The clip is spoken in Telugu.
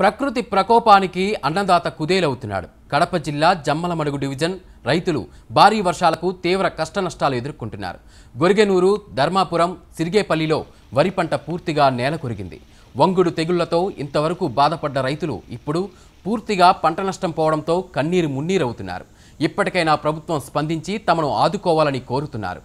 ప్రకృతి ప్రకోపానికి అన్నదాత కుదేలవుతున్నాడు. కడప జిల్లా జమ్మలమడుగు డివిజన్ రైతులు భారీ వర్షాలకు తీవ్ర కష్టనష్టాలు ఎదుర్కొంటున్నారు. గొరిగెనూరు ధర్మాపురం సిరిగేపల్లిలో వరి పంట పూర్తిగా నేల కొరిగింది. వంగుడు తెగుళ్ళతో ఇంతవరకు బాధపడ్డ రైతులు ఇప్పుడు పూర్తిగా పంట నష్టం పోవడంతో కన్నీరు మున్నీరవుతున్నారు. ఇప్పటికైనా ప్రభుత్వం స్పందించి తమను ఆదుకోవాలని కోరుతున్నారు.